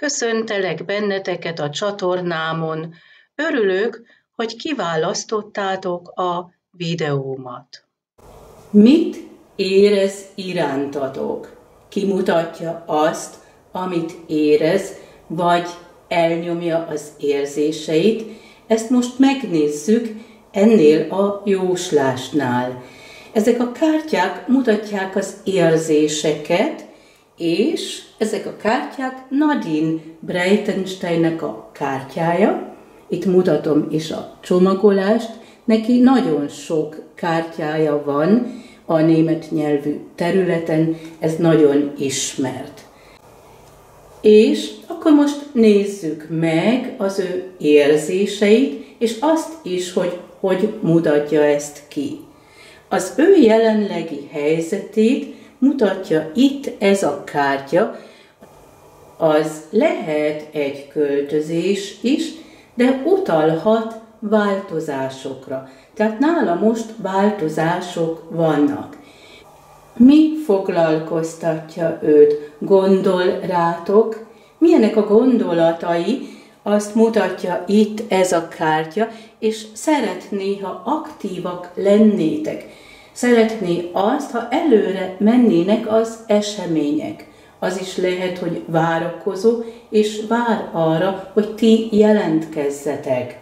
Köszöntelek benneteket a csatornámon. Örülök, hogy kiválasztottátok a videómat. Mit érez irántatok? Kimutatja azt, amit érez, vagy elnyomja az érzéseit. Ezt most megnézzük ennél a jóslásnál. Ezek a kártyák mutatják az érzéseket, és ezek a kártyák Nadine Breitensteinnek a kártyája. Itt mutatom is a csomagolást. Neki nagyon sok kártyája van a német nyelvű területen, ez nagyon ismert. És akkor most nézzük meg az ő érzéseit, és azt is, hogy hogy mutatja ezt ki. Az ő jelenlegi helyzetét mutatja itt ez a kártya, az lehet egy költözés is, de utalhat változásokra. Tehát nála most változások vannak. Mi foglalkoztatja őt? Gondol rátok? Milyenek a gondolatai? Azt mutatja itt ez a kártya, és szeretné, ha aktívak lennétek. Szeretné azt, ha előre mennének az események. Az is lehet, hogy várakozó, és vár arra, hogy ti jelentkezzetek.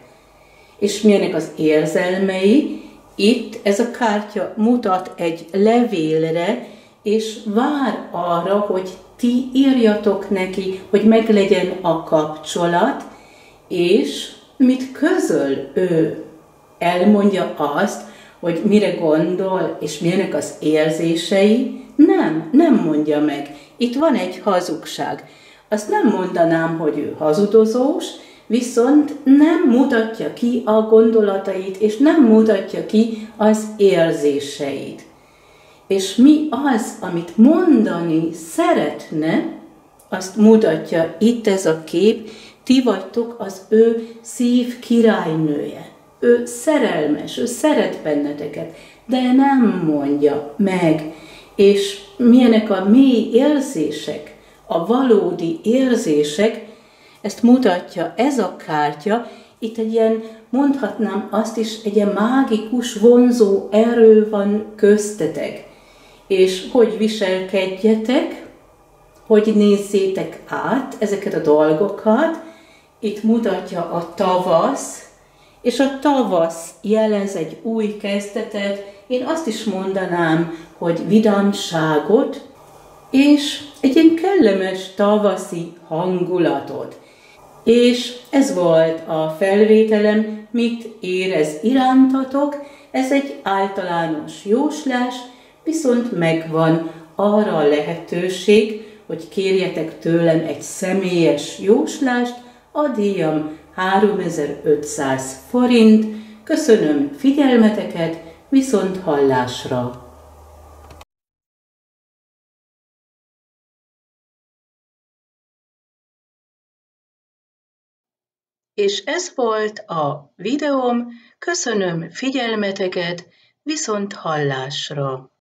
És milyenek az érzelmei? Itt ez a kártya mutat egy levélre, és vár arra, hogy ti írjatok neki, hogy meglegyen a kapcsolat, és mit közöl ő? Elmondja azt, hogy mire gondol, és milyenek az érzései? Nem, nem mondja meg. Itt van egy hazugság. Azt nem mondanám, hogy ő hazudozós, viszont nem mutatja ki a gondolatait, és nem mutatja ki az érzéseit. És mi az, amit mondani szeretne, azt mutatja itt ez a kép, ti vagytok az ő szív királynője. Ő szerelmes, ő szeret benneteket, de nem mondja meg. És milyenek a mély érzések, a valódi érzések, ezt mutatja ez a kártya, itt egy ilyen, mondhatnám azt is, egy ilyen mágikus, vonzó erő van köztetek. És hogy viselkedjetek, hogy nézzétek át ezeket a dolgokat, itt mutatja a tavasz, és a tavasz jelez egy új kezdetet, én azt is mondanám, hogy vidámságot, és egy ilyen kellemes tavaszi hangulatot. És ez volt a felvételem, mit érez irántatok, ez egy általános jóslás, viszont megvan arra a lehetőség, hogy kérjetek tőlem egy személyes jóslást, a díjam 3500 forint. Köszönöm figyelmeteket, viszont hallásra! És ez volt a videóm, köszönöm figyelmeteket, viszont hallásra!